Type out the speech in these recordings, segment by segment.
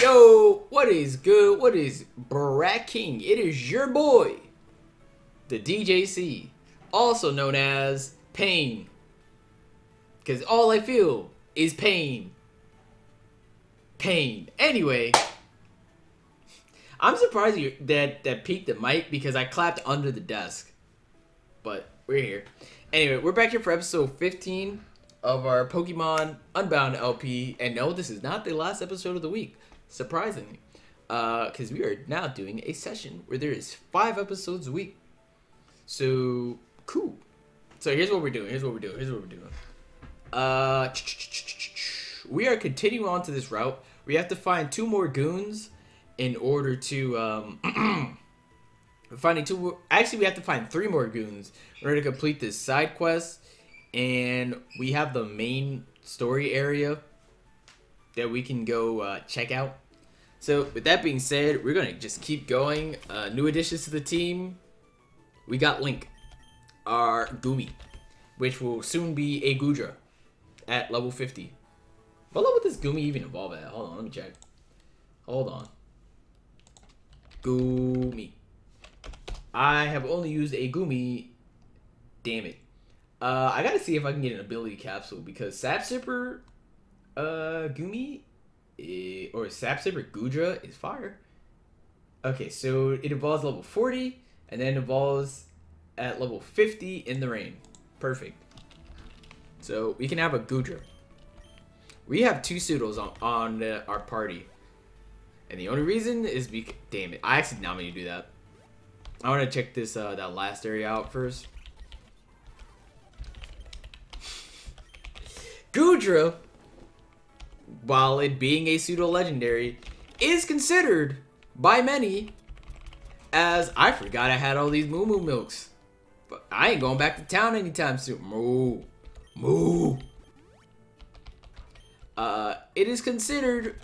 Yo, what is good? What is Barack King? It is your boy, the DJC, also known as Pain. Because all I feel is pain. Pain. Anyway, I'm surprised you, that that peaked the mic because I clapped under the desk. But we're here. Anyway, we're back here for episode 15 of our Pokemon Unbound LP. And no, this is not the last episode of the week, surprisingly. Because uh, we are now doing a session where there is five episodes a week. So, cool. So here's what we're doing. Here's what we're doing. Here's what we're doing. Uh, we are continuing on to this route. We have to find two more goons in order to um finding two actually we have to find three more goons in order to complete this side quest and we have the main story area that we can go uh, check out. So with that being said we're gonna just keep going. Uh, new additions to the team. We got link our Goomy which will soon be a Goodra at level 50 what level does Goomy even evolve at? Hold on let me check. Hold on. Goomy. I have only used a Goomy. Damn it. Uh, I gotta see if I can get an ability capsule because Sap Sipper, uh, Goomy, eh, or Sap Sipper Goodra is fire. Okay, so it evolves level 40 and then evolves at level 50 in the rain. Perfect. So we can have a Goodra. We have two pseudos on, on uh, our party. And the only reason is because, damn it, I actually not mean to do that. I want to check this, uh, that last area out first. Goodra, while it being a pseudo-legendary, is considered by many as, I forgot I had all these Moo Moo Milks. But I ain't going back to town anytime soon. Moo. Moo. Uh, it is considered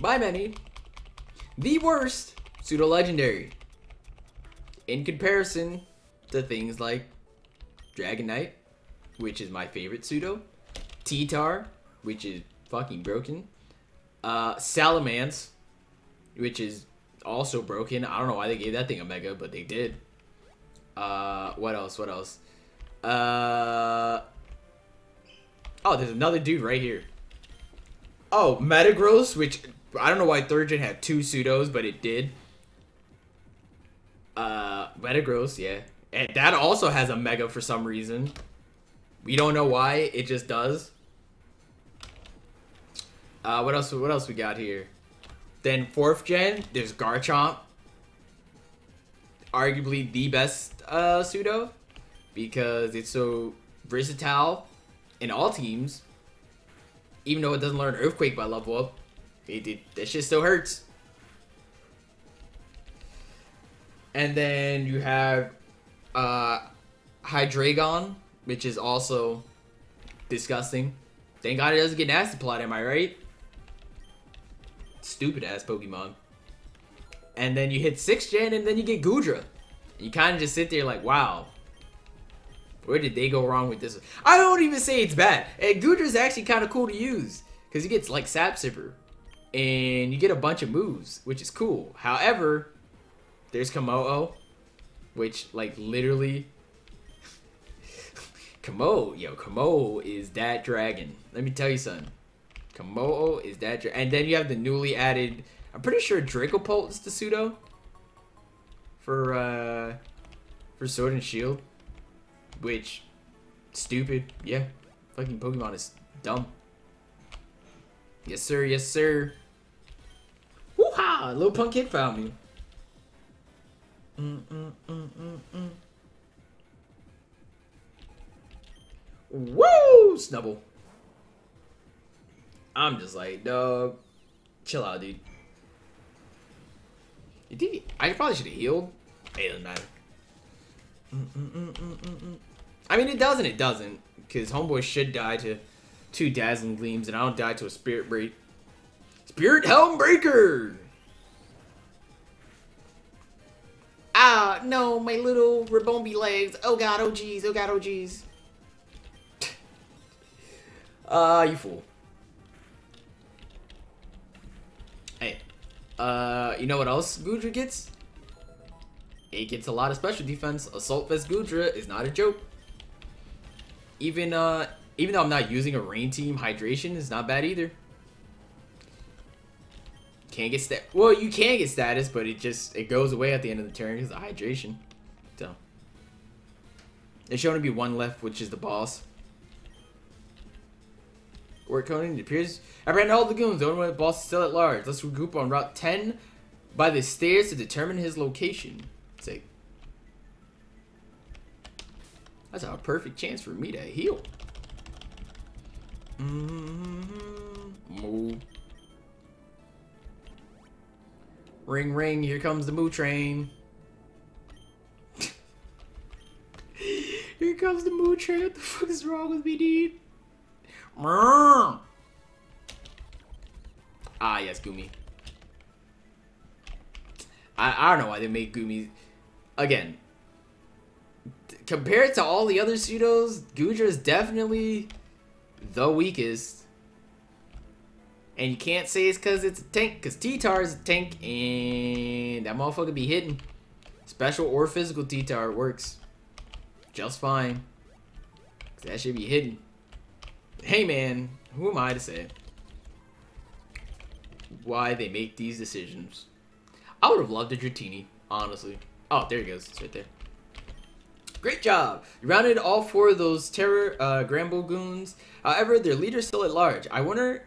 by many the worst pseudo legendary in comparison to things like Dragonite, which is my favorite pseudo, T-Tar, which is fucking broken, uh, Salamence, which is also broken. I don't know why they gave that thing a mega, but they did. Uh, what else? What else? Uh, oh, there's another dude right here. Oh, Metagross, which I don't know why third gen had two pseudos, but it did. Uh, Metagross, yeah. And that also has a mega for some reason. We don't know why, it just does. Uh, what else, what else we got here? Then fourth gen, there's Garchomp. Arguably the best uh, pseudo. Because it's so versatile in all teams. Even though it doesn't learn Earthquake by level up. It, it, that shit still hurts. And then you have uh, Hydreigon, which is also disgusting. Thank God it doesn't get nasty plot, am I right? Stupid ass Pokemon. And then you hit 6th gen and then you get Goodra. You kind of just sit there like, wow. Where did they go wrong with this? I don't even say it's bad. Eh, and Goodra's actually kind of cool to use. Because he gets like Sap Sipper and you get a bunch of moves, which is cool. However, there's Kommo-o, which like literally Kommo, yo, Kommo is that dragon. Let me tell you something. Kommo is that and then you have the newly added I'm pretty sure Dragapult is the pseudo for uh for Sword and Shield. Which stupid, yeah. Fucking Pokemon is dumb. Yes sir, yes sir. Woo-ha! Little punk kid found me. Mm, mm, mm. Woo! Snubbull. I'm just like, dog. Chill out, dude. Did I probably should have healed. It doesn't matter. Mm, mm, mm, I mean, it doesn't. It doesn't. Because Homeboy should die to two Dazzling Gleams, and I don't die to a Spirit Break. Spirit Helm Breaker! Ah, no, my little Ribombee legs. Oh god, oh jeez, oh god, oh jeez. Ah, uh, you fool. Uh, you know what else Goodra gets? It gets a lot of special defense. Assault Vest Goodra is not a joke. Even uh, even though I'm not using a rain team, hydration is not bad either. Can't get stat. Well, you can get status, but it just it goes away at the end of the turn because of hydration. So there's to be one left, which is the boss. Coding. It appears I ran all the goons. The only one boss is still at large. Let's regroup on Route 10 by the stairs to determine his location. Say. That's a perfect chance for me to heal. Mm -hmm. Move. Ring, ring, here comes the moo train. here comes the moo train. What the fuck is wrong with me, dude? Ah, yes, Goomy. I, I don't know why they make Goomy. Again, compared to all the other pseudos, Goodra is definitely the weakest. And you can't say it's because it's a tank, because T-Tar is a tank, and that motherfucker be hitting. Special or physical T-Tar works just fine. That should be hidden. Hey man, who am I to say why they make these decisions? I would have loved a Dratini, honestly. Oh, there he goes. It's right there. Great job! You rounded all four of those terror uh, Granbull goons. However, their leader's still at large. I wonder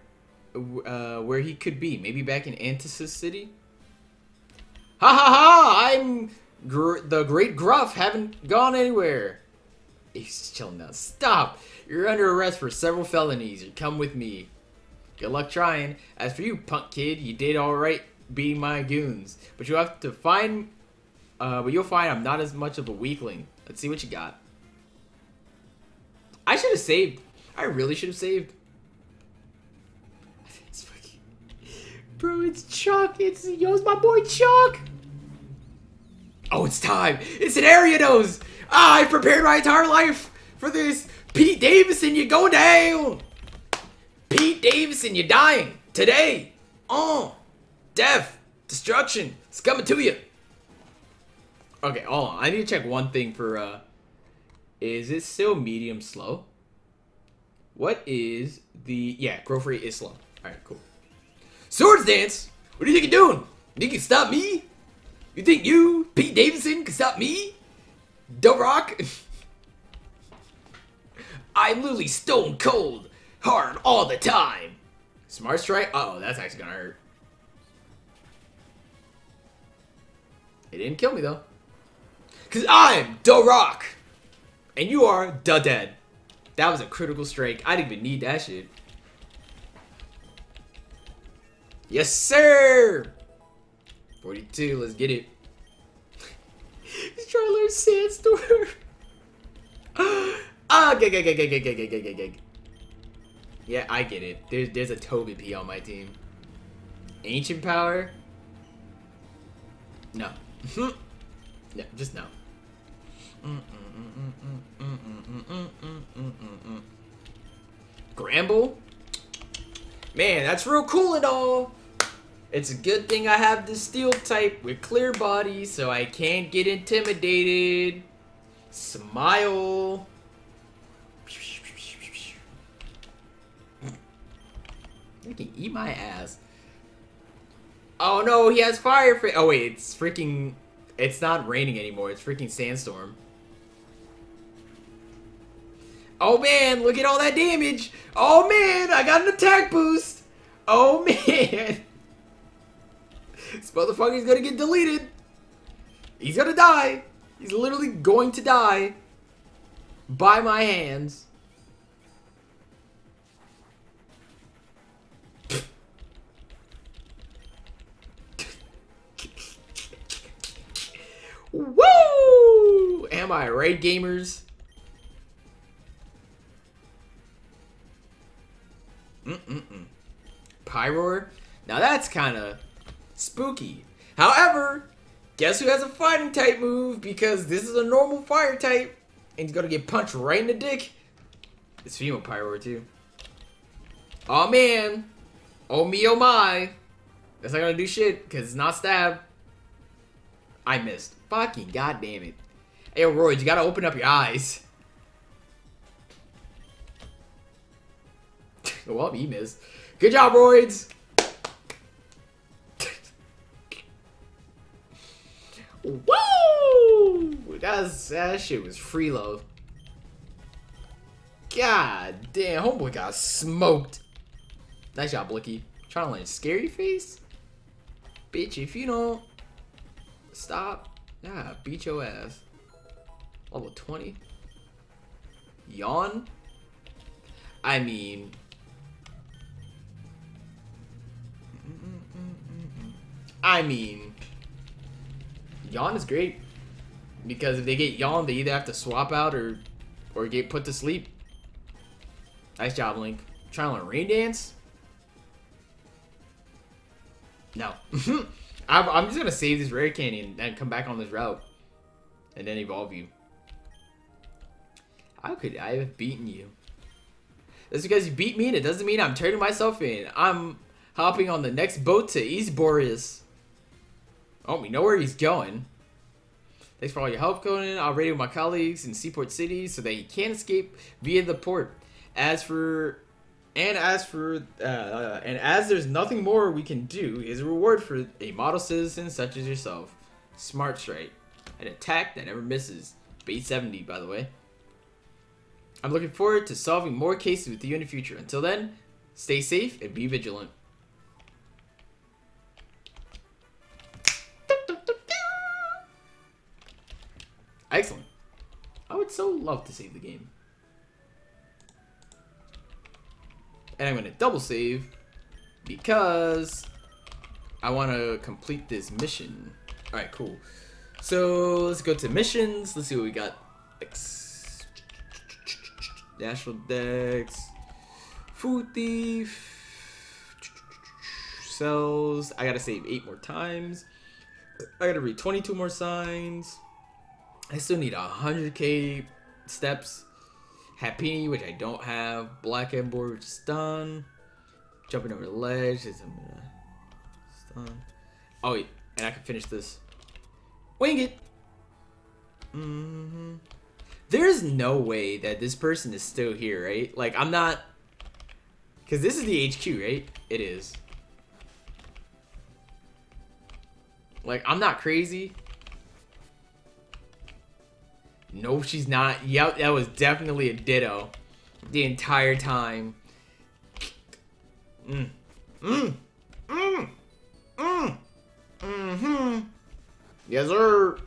uh, where he could be. Maybe back in Antisis City? Ha ha ha! I'm gr the Great Gruff. Haven't gone anywhere. He's chilling now. Stop! You're under arrest for several felonies. You come with me. Good luck trying. As for you, punk kid, you did alright beating my goons. But you have to find... Uh, but you'll find I'm not as much of a weakling. Let's see what you got. I should have saved. I really should have saved. Bro, it's Chuck. It's yo, it's my boy Chuck. Oh, it's time. It's an Ariados. Ah, I prepared my entire life for this. Pete Davidson, you're going down. Pete Davidson, you're dying today. Oh, death, destruction. It's coming to you. Okay, hold on. I need to check one thing for. uh Is it still medium slow? What is the yeah growth rate is slow. All right, cool. Swords dance? What do you think you're doing? You think you can stop me? You think you, Pete Davidson, can stop me? The Rock? I'm literally stone cold, hard all the time. Smart strike? Uh oh, that's actually gonna hurt. It didn't kill me though. Cause I'm The Rock. And you are the dead. That was a critical strike. I didn't even need that shit. Yes, sir! 42, let's get it. He's trying to learn Sandstorm. ah, gig, gig, gig, gig, gig, gig, gig, gig. Yeah, I get it. There's there's a Togepi on my team. Ancient power? No. no, just no. Granbull? Man, that's real cool and all. It's a good thing I have the steel type with clear body so I can't get intimidated. Smile. Can eat my ass. Oh no, he has fire Oh wait, it's freaking- It's not raining anymore, it's freaking sandstorm. Oh man, look at all that damage! Oh man, I got an attack boost! Oh man! This motherfucker's gonna get deleted. He's gonna die. He's literally going to die by my hands. Woo! Am I right, gamers? Mm-mm-mm. Pyroar? Now that's kind of spooky. However, guess who has a fighting type move? Because this is a normal fire type. And he's gonna get punched right in the dick. It's female Pyroar too. Oh man. Oh me oh my. That's not gonna do shit, because it's not stab. I missed. Fucking goddamn it. Hey, Roy, you gotta open up your eyes. well, he missed. Good job, Roids! Woo! That's, that shit was free love. God damn, homeboy got smoked. Nice job, Blicky. Trying to land scary face? Bitch, if you don't stop, yeah, beat your ass. Level 20. Yawn? I mean... I mean... Yawn is great. Because if they get Yawn, they either have to swap out or or get put to sleep. Nice job, Link. Trying to learn Rain Dance? No. I'm, I'm just to save this Rare Candy and come back on this route. And then evolve you. How could I have beaten you? That's because you beat me and it doesn't mean I'm turning myself in. I'm hopping on the next boat to East Borrius. Oh, we know where he's going. Thanks for all your help, Conan. I'll radio my colleagues in Seaport City so that he can't escape via the port. As for and as for uh, uh, and as there's nothing more we can do, is a reward for a model citizen such as yourself. Smart strike. An attack that never misses. Base 70, by the way. I'm looking forward to solving more cases with you in the future. Until then, stay safe and be vigilant. Excellent. I would so love to save the game. And I'm going to double save because I want to complete this mission. Alright, cool. So let's go to missions. Let's see what we got. X. National Dex. Food Thief. Cells. I gotta save 8 more times. I gotta read 22 more signs. I still need 100k steps. Happy, which I don't have. Black Ember, which is done. Jumping over the ledge is I'm gonna Oh wait, and I can finish this. Wing it. Mm hmm There's no way that this person is still here, right? Like I'm not, because this is the HQ, right? It is. Like I'm not crazy. No, she's not. Yep, that was definitely a ditto. The entire time. Mm. Mm. Mm. Mm. Mm-hmm. Yes, sir.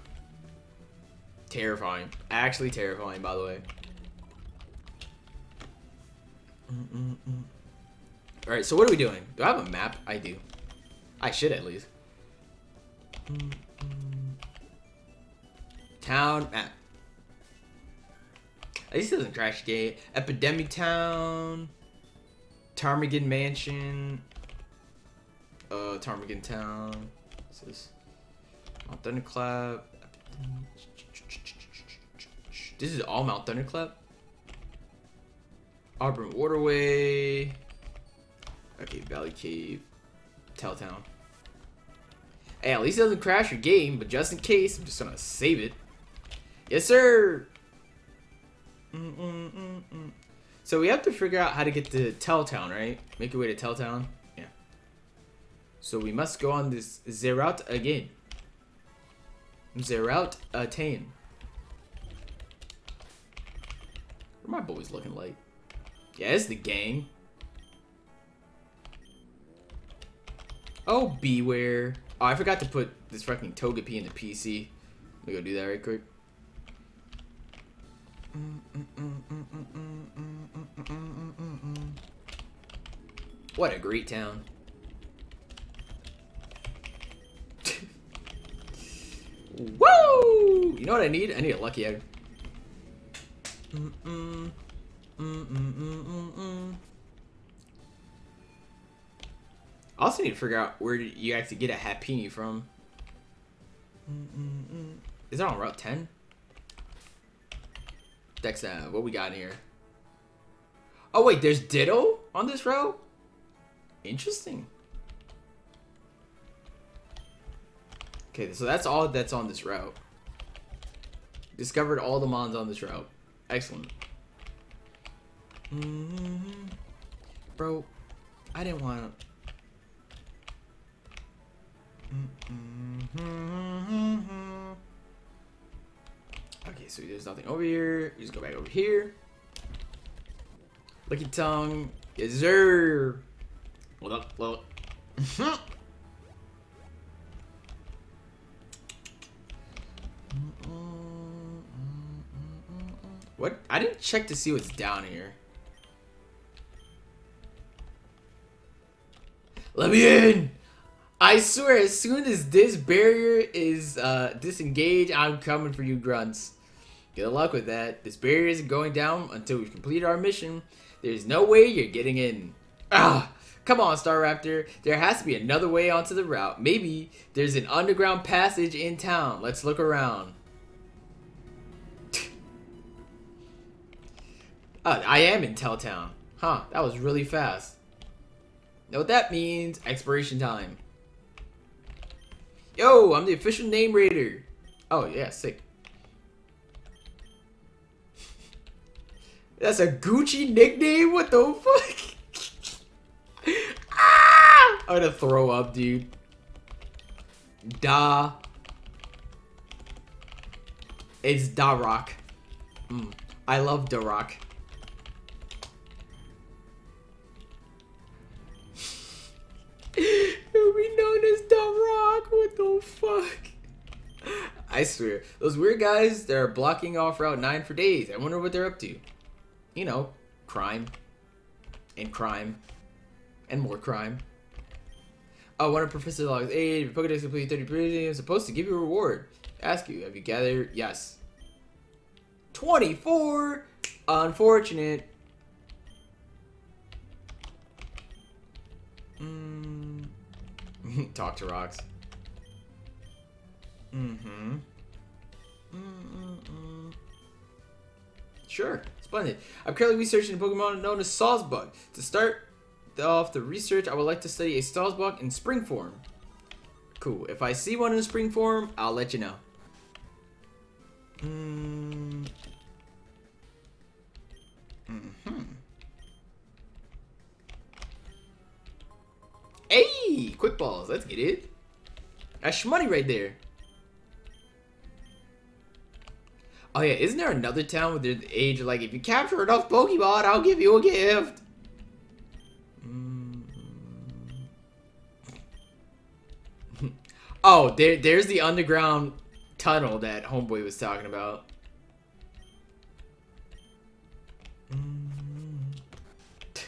Terrifying. Actually terrifying, by the way. Mm -mm -mm. Alright, so what are we doing? Do I have a map? I do. I should at least. Town map. At least it doesn't crash gate. Epidemic Town. Ptarmigan Mansion. Uh, Ptarmigan Town. What's this? Mount Thunderclap. This is all Mount Thunderclap. Auburn Waterway. Okay, Valley Cave. Tehl Town. Hey, at least it doesn't crash your game, but just in case, I'm just gonna save it. Yes, sir! So we have to figure out how to get to Tehl Town, right? Make our way to Tehl Town. Yeah. So we must go on this Zerout again. Zerout attain. What are my boys looking like? Yeah, it's the gang. Oh, beware. Oh, I forgot to put this fucking Togepi in the PC. Let me go do that right quick. What a great town. Woo! You know what I need? I need a lucky egg. I also need to figure out where you actually get a Happiny from. Is that on Route 10? Dex what we got here? Oh wait, there's Ditto on this route? Interesting. Okay, so that's all that's on this route. Discovered all the mons on this route. Excellent. Mm -hmm. Bro, I didn't want to... Okay, so there's nothing over here. You just go back over here. Licky tongue. Yes, sir. Hold up, hold up. what? I didn't check to see what's down here. Let me in! I swear, as soon as this barrier is uh, disengaged, I'm coming for you grunts. Good luck with that. This barrier isn't going down until we've completed our mission. There's no way you're getting in. Ah, come on, Staraptor. There has to be another way onto the route. Maybe there's an underground passage in town. Let's look around. oh, I am in Tehl Town. Huh, that was really fast. Know what that means? Expiration time. Yo, I'm the official name raider. Oh, yeah, sick. That's a Gucci nickname? What the fuck? ah! I'm gonna throw up, dude. Da. It's Da Rock. Mm, I love Da Rock. He'll be known as Da Rock. What the fuck? I swear, those weird guys, they're blocking off Route 9 for days. I wonder what they're up to you know, crime and crime and more crime. Oh, one of Professor Log's aid, Pokedex complete 30 pretty is supposed to give you a reward. Ask you, have you gathered? Yes. 24! Unfortunate. Mm. Talk to rocks. Mm-hmm. Mm-mm-mm. Sure. Splendid. I'm currently researching a Pokemon known as Sawsbuck. To start off the research, I would like to study a Sawsbuck in spring form. Cool. If I see one in spring form, I'll let you know. Mm. Mm hmm Hey! Quick balls. Let's get it. That's money right there. Oh yeah, isn't there another town with the age like if you capture enough Pokemon, I'll give you a gift? Mm. oh, there, there's the underground tunnel that Homeboy was talking about. Mm.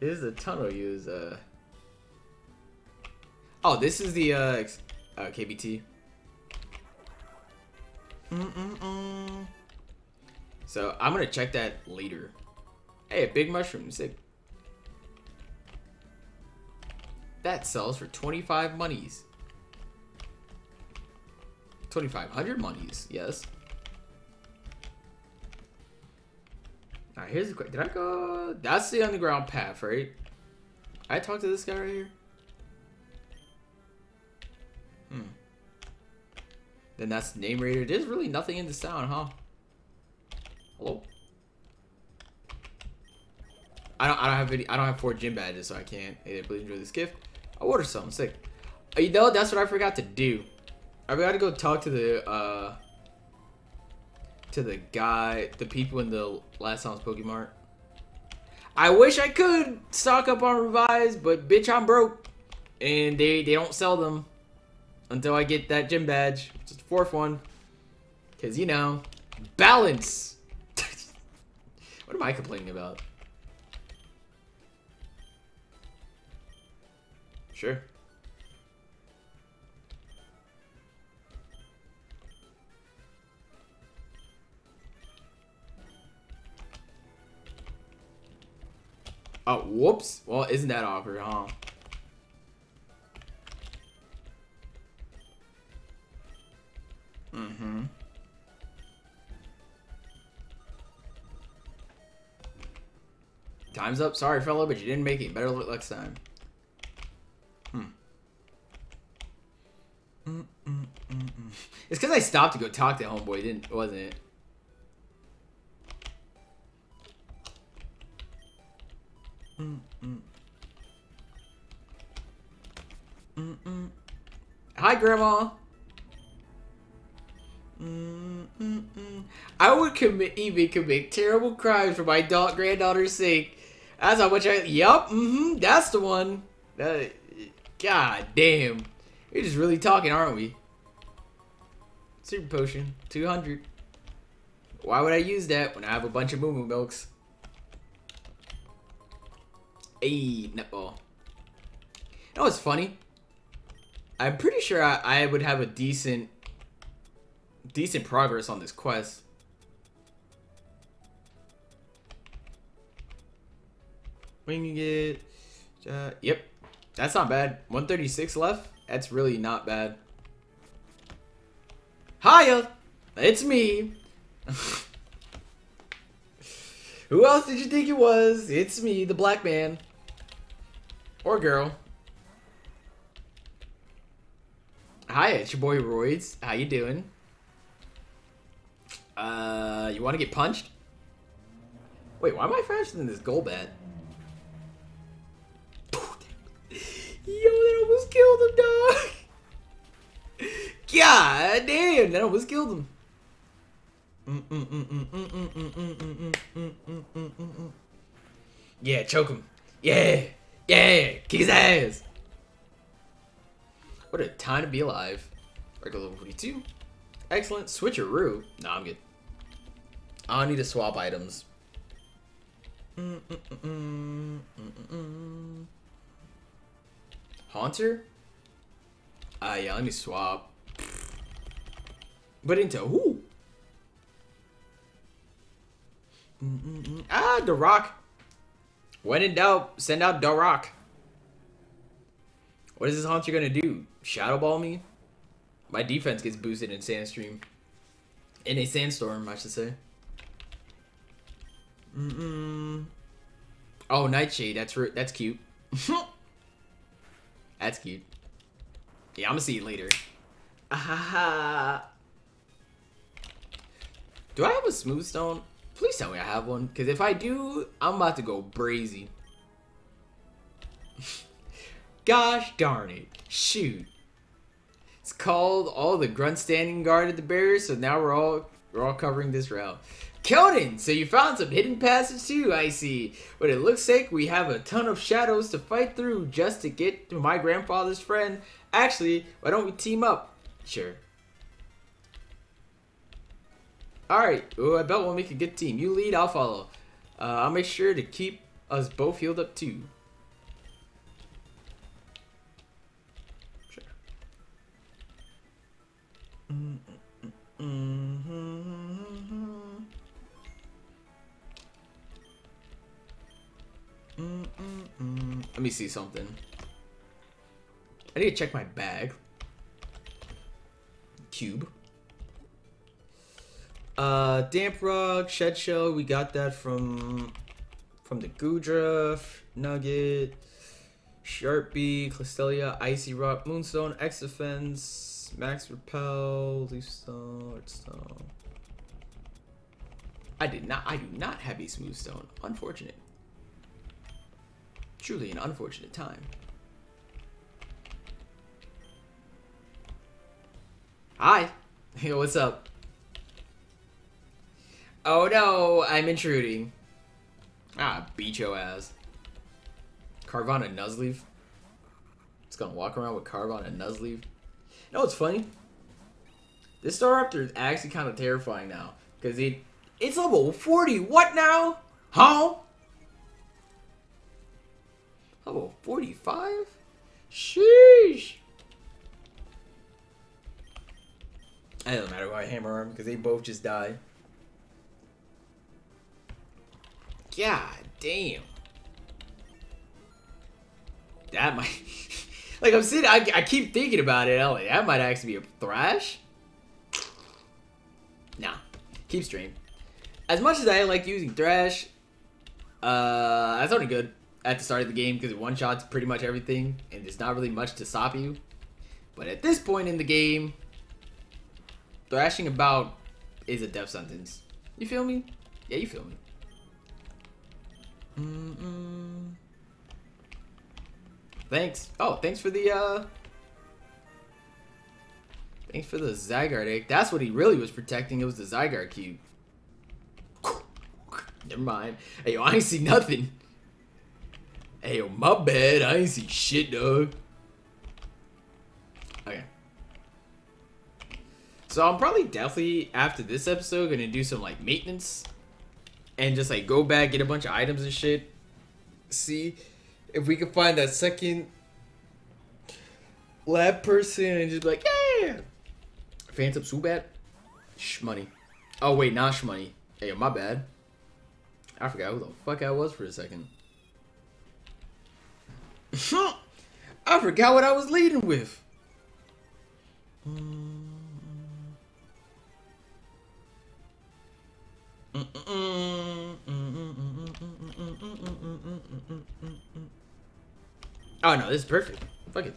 is the tunnel use uh Oh, this is the uh, uh KBT. Mm -mm -mm. So I'm gonna check that later. Hey, a big mushroom, sick. That sells for 25 monies. 2,500 monies, yes. Alright, here's the question. Did I go? That's the underground path, right? I talked to this guy right here? Then that's the name raider. There's really nothing in the sound, huh? Hello? I don't I don't have any I don't have four gym badges, so I can't. Hey, please enjoy this gift. I ordered something sick. Uh, you know, that's what I forgot to do. I forgot to go talk to the uh to the guy, the people in the last time's Pokemart. I wish I could stock up on revives, but bitch, I'm broke, and they they don't sell them until I get that gym badge. Just fourth one. Because, you know, balance. what am I complaining about? Sure. Oh, whoops. Well, isn't that awkward, huh? Mm-hmm. Time's up. Sorry, fella, but you didn't make it. Better look next time. Hmm. It's because I stopped to go talk to homeboy, didn't wasn't it? Hi, Grandma. I would commit even commit terrible crimes for my da- granddaughter's sake. That's how much I. Yup. Mm-hmm. That's the one. That, God damn. We're just really talking, aren't we? Super potion, 200. Why would I use that when I have a bunch of Moo Moo Milks? Hey, netball. Know what's funny? I'm pretty sure I, I would have a decent decent progress on this quest. Wing it. Uh, yep. That's not bad. 136 left. That's really not bad. Hiya! It's me. Who else did you think it was? It's me, the black man. Or girl. Hi, it's your boy Roids. How you doing? Uh, you want to get punched? Wait, why am I faster than this Golbat? Yo, almost killed him, dog. God damn, that almost killed him. Yeah, choke him. Yeah, yeah, kick his ass. What a time to be alive. Regular level 42. Excellent. Switcheroo. Nah, I'm good. I need to swap items. Haunter? Ah, uh, yeah, let me swap. But into who? Ah, the rock. When in doubt, send out the rock. What is this Haunter gonna do? Shadow Ball me? My defense gets boosted in Sandstream. In a sandstorm, I should say. Mm -mm. Oh, Nightshade. That's that's cute. that's cute. Yeah, I'm gonna see you later. Do I have a smooth stone? Please tell me I have one, because if I do, I'm about to go brazy. Gosh darn it. Shoot. It's called all the grunt standing guard at the barrier, so now we're all we're all covering this route. Keldon, so you found some hidden passages too, I see. But it looks like we have a ton of shadows to fight through just to get to my grandfather's friend. Actually, why don't we team up? Sure. Alright, oh, I bet we'll make a good team. You lead, I'll follow. Uh, I'll make sure to keep us both healed up too. Let me see something. I need to check my bag. Cube. Uh, Damp Rock, Shed Shell, we got that from from the Goodra, Nugget, Sharpie, Clisthelia, Icy Rock, Moonstone, X Defense, Max Repel, Leafstone, Stone. I did not I do not have a smooth stone. Unfortunate. Truly an unfortunate time. Hi. Hey, what's up? Oh no, I'm intruding. Ah, beat ass. Carvanha Nuzleaf. It's gonna walk around with Carvanha and Nuzleaf. Know what's funny? This Staraptor is actually kind of terrifying now. Because it, it's level 40. What now? Huh? Level 45? Sheesh. It doesn't matter who I hammer him because they both just die. God damn. That might... like, I'm sitting... I, I keep thinking about it. like, that might actually be a thrash. Nah. Keep stream. As much as I like using thrash, uh, that's only good at the start of the game because it one-shots pretty much everything, and there's not really much to stop you. But at this point in the game, thrashing about is a death sentence. You feel me? Yeah, you feel me. Mm -mm. Thanks. Oh, thanks for the uh Thanks for the Zygarde egg. That's what he really was protecting. It was the Zygarde cube. Never mind. Hey, yo, I ain't see nothing. Hey, yo, my bad. I ain't see shit, dog. Okay. So I'm probably definitely, after this episode, gonna do some, like, maintenance. And just, like, go back, get a bunch of items and shit. See if we can find that second lab person and just be like, yeah! Phantom Zubat? Shmoney. Oh, wait, not Shmoney. Hey, my bad. I forgot who the fuck I was for a second. I forgot what I was leading with. Oh no, this is perfect. Fuck it.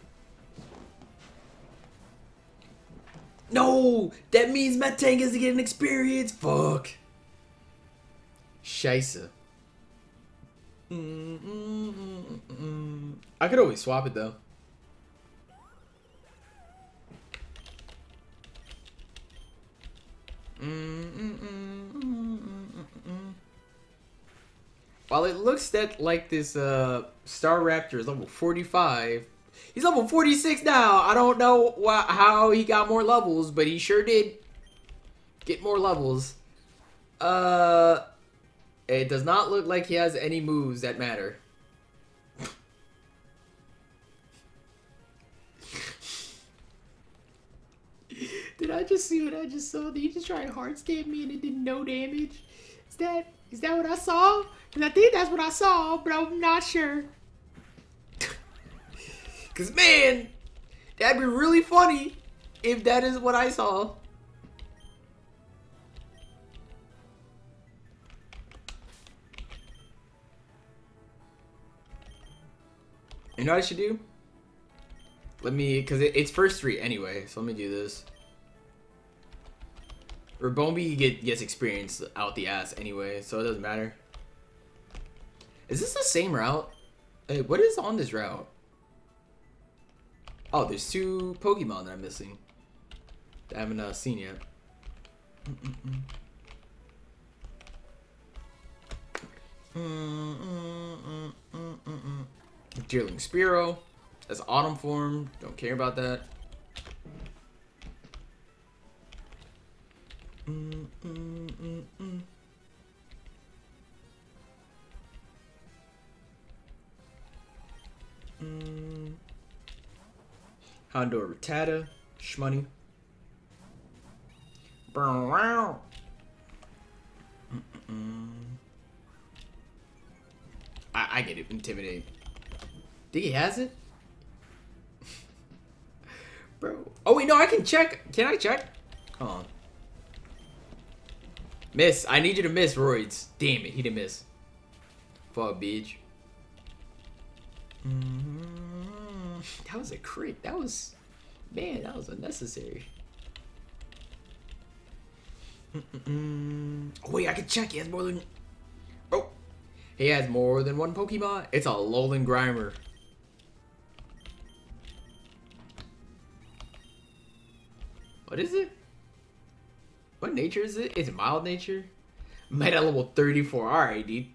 No! That means Metang is to get an experience! Fuck. Scheisse. I could always swap it though. While it looks that like this uh, Staraptor is level 45, he's level 46 now. I don't know why, how he got more levels, but he sure did get more levels. Uh, it does not look like he has any moves that matter. See what I just saw? Did he just try to hard stab me and it did no damage? Is that is that what I saw? Because I think that's what I saw, but I'm not sure. Because, man, that'd be really funny if that is what I saw. You know what I should do? Let me, because it, it's first three anyway, so let me do this. Ribombee get, gets experience out the ass anyway, so it doesn't matter. Is this the same route? Hey, what is on this route? Oh, there's two Pokemon that I'm missing. That I haven't uh, seen yet. Deerling Spearow. That's Autumn form. Don't care about that. Houndour Rattata, Shmoney. Wow. I, I get it. Intimidate. Think he has it? Bro. Oh, wait, no, I can check. Can I check? Hold on. Miss. I need you to miss, Roids. Damn it, he didn't miss. Fuck, bitch. Mm -hmm. That was a crit. That was... Man, that was unnecessary. Mm -mm. Oh, wait, I can check. He has more than... Oh. He has more than one Pokemon. It's a Alolan Grimer. What is it? What nature is it? Is it mild nature? Meta level 34. Alright, dude.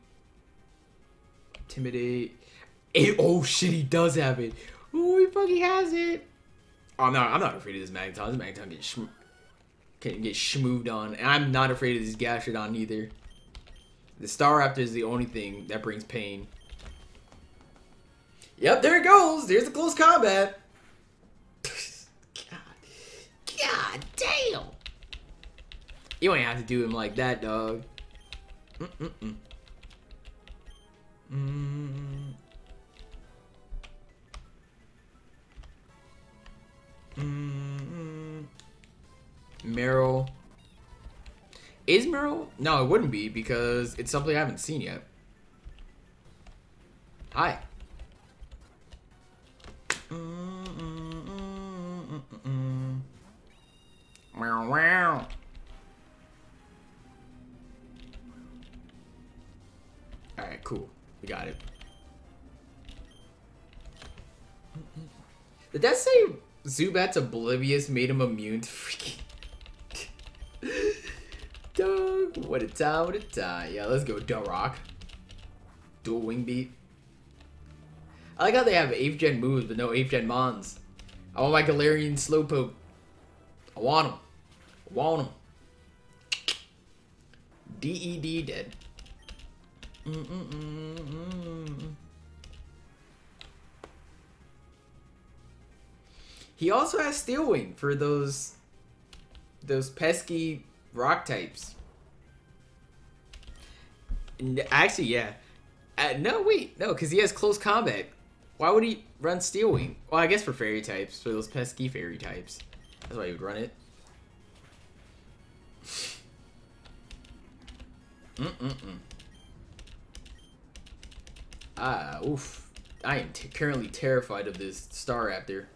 Intimidate. It, oh shit, he does have it. Oh, he fucking has it. Oh, not. I'm not afraid of this Magneton. This Magneton get shm can get schmooved on, and I'm not afraid of this Gastrodon either. The Staraptor is the only thing that brings pain. Yep, there it goes. There's the close combat. God damn! You ain't have to do him like that, dog. Mm -mm -mm. Mm. Mm. Meryl. Is Meryl? No, it wouldn't be because it's something I haven't seen yet. Zubat's oblivious made him immune to freaking... Dog, what a time, what a time. Yeah, let's go, Rock. Dual wing beat. I like how they have 8th gen moves, but no 8th gen mons. I want my Galarian Slowpoke. I want him. I want him. DED dead. Mm -mm -mm he also has Steel Wing for those those pesky rock types. Actually, yeah. Uh, no, wait, no, because he has close combat. Why would he run Steel Wing? Well, I guess for fairy types, for those pesky fairy types. That's why he would run it. Mm-mm-mm. Ah, oof. I am currently terrified of this Staraptor.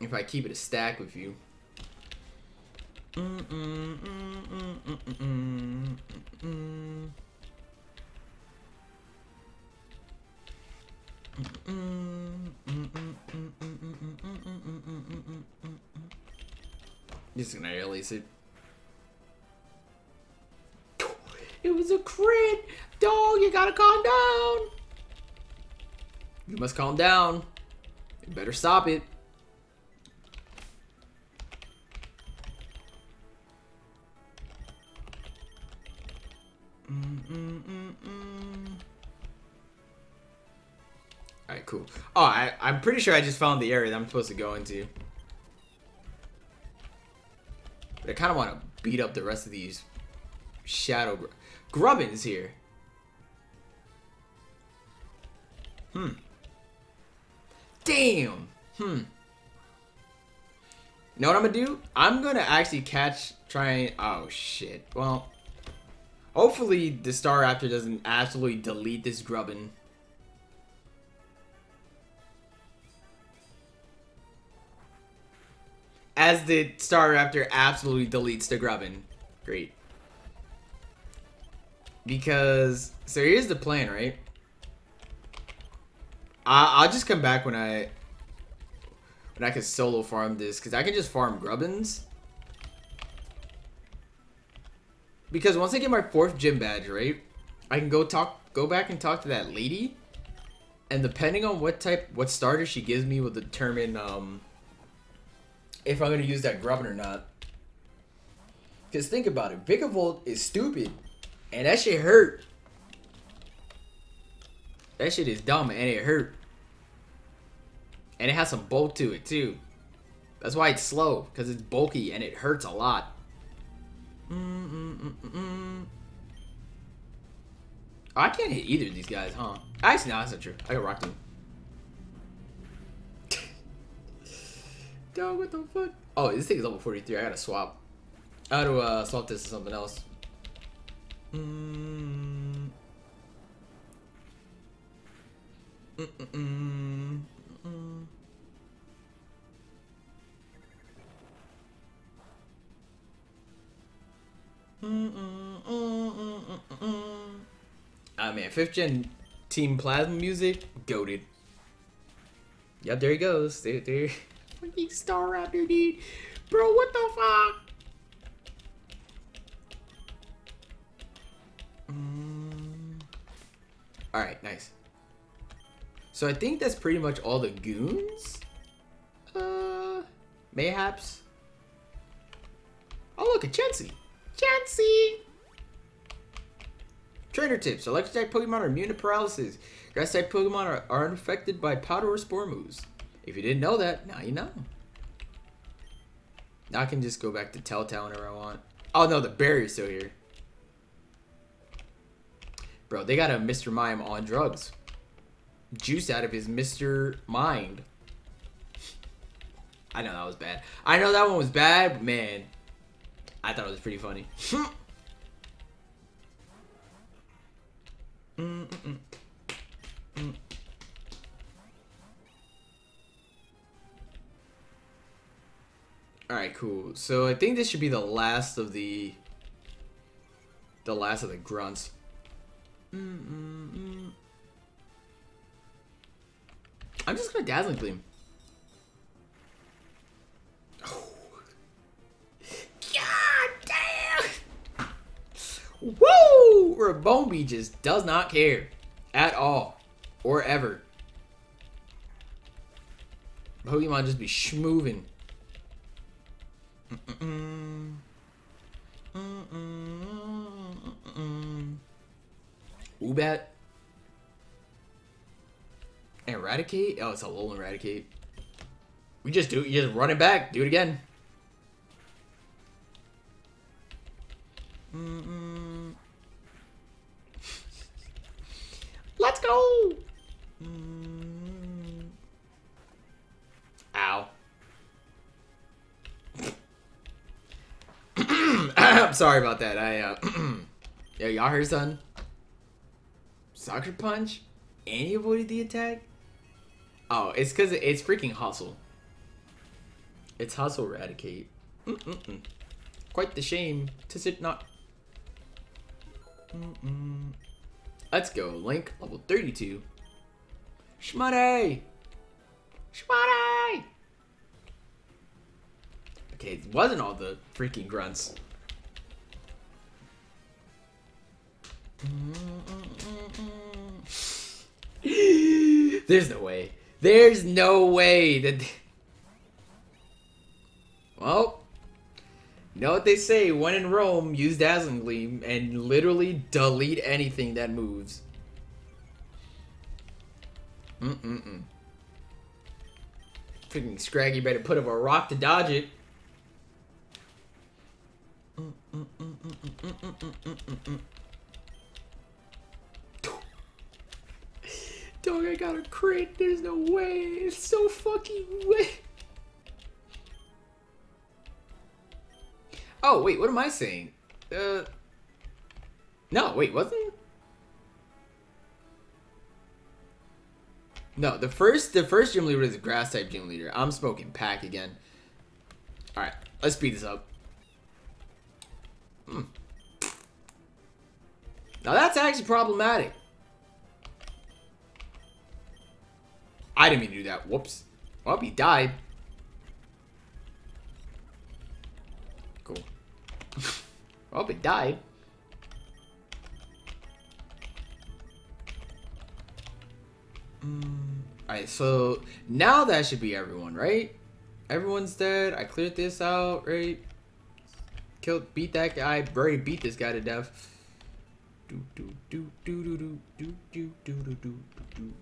If I keep it a stack with you. Just gonna release it. It was a crit! Dog, you gotta calm down! You must calm down. You better stop it. Alright, cool. Oh, I, I'm pretty sure I just found the area that I'm supposed to go into. But I kind of want to beat up the rest of these shadow... Gr Grubbin's here. Hmm. Damn. Hmm. You know what I'm gonna do? I'm gonna actually catch, trying. oh shit. Well, hopefully the Staraptor doesn't absolutely delete this Grubbin. As the Staraptor absolutely deletes the Grubbin. Great. Because, so here's the plan, right? I, I'll just come back when I when I can solo farm this, because I can just farm Grubbins. Because once I get my fourth gym badge, right, I can go talk, go back and talk to that lady, and depending on what type, what starter she gives me will determine um, if I'm gonna use that Grubbin or not. Because think about it, Vikavolt is stupid, and that shit hurt. That shit is dumb and it hurt. And it has some bulk to it too. That's why it's slow, because it's bulky and it hurts a lot. Mm -mm -mm oh, I can't hit either of these guys, huh? Actually, no, that's not true. I got rock team. Dog, what the fuck? Oh, this thing is level 43. I gotta swap. I gotta uh, swap this to something else. Mm. Mm Ah man, fifth gen Team Plasma music, goaded. Yep, there he goes. There, there. Fucking Staraptor, dude. Bro, what the fuck? Mm. Alright, nice. So I think that's pretty much all the goons? Uh, mayhaps? Oh, look, a Chansey. Chansey! Trainer tips. Electric type Pokemon are immune to paralysis. Grass type Pokemon are, are unaffected by powder or spore moves. If you didn't know that, now you know. Now I can just go back to Tehl Town whenever I want. Oh no, the barrier's still here. Bro, they got a Mr. Mime on drugs juice out of his Mr. Mind. I know that was bad. I know that one was bad, man, I thought it was pretty funny. Alright, cool. So I think this should be the last of the the last of the grunts. I'm just gonna dazzling gleam. Woo! Ribombee just does not care at all or ever. Pokemon just be schmoving. Ubat. Eradicate? Oh, it's a low eradicate. We just do you just run it back. Do it again. Mm sorry about that. I, uh, yeah, y'all heard son? Sucker Punch? And he avoided the attack? Oh, it's because it's freaking hustle. It's hustle eradicate. Mm -mm -mm. Quite the shame to sit not. Let's go. Link level 32. Shmuddy! Shmuddy! Okay, it wasn't all the freaking grunts. There's no way. There's no way that. Well, you know what they say? When in Rome, use Dazzling Gleam and literally delete anything that moves. Mm-mm-mm. Freaking Scraggy better put up a rock to dodge it. Dog, I got a crit. There's no way. It's so fucking way. Oh, wait, what am I saying? Uh, no, wait, wasn't? No, the first the first gym leader is a grass type gym leader. I'm smoking pack again. Alright, let's speed this up. Hmm. Now that's actually problematic. I didn't mean to do that. Whoops. Well, he died. Cool. well, he died. Mm. Alright, so now that should be everyone, right? Everyone's dead. I cleared this out, right? Killed, beat that guy. Already beat this guy to death. Do do do do do do do do do do do do.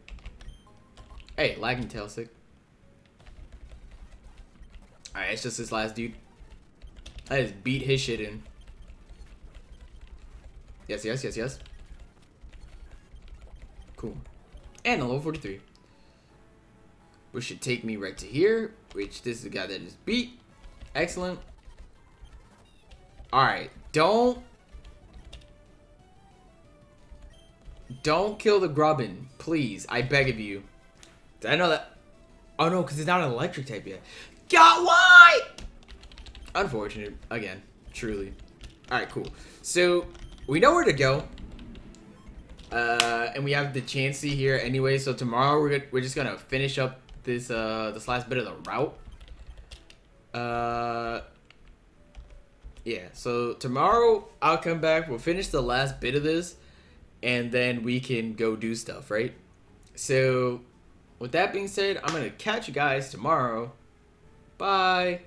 Hey, lagging tail sick. Alright, it's just this last dude. I just beat his shit in. Yes, yes, yes, yes. Cool. And a level 43. Which should take me right to here. Which this is the guy that just beat. Excellent. Alright, don't... Don't kill the Grubbin, please. I beg of you. I know that... Oh no, because it's not an electric type yet. God, why? Unfortunate. Again, truly. Alright, cool. So, we know where to go. Uh, and we have the Chansey here anyway, so tomorrow we're, we're just gonna finish up this, uh, this last bit of the route. Uh, yeah, so tomorrow I'll come back, we'll finish the last bit of this, and then we can go do stuff, right? So, with that being said, I'm going to catch you guys tomorrow. Bye.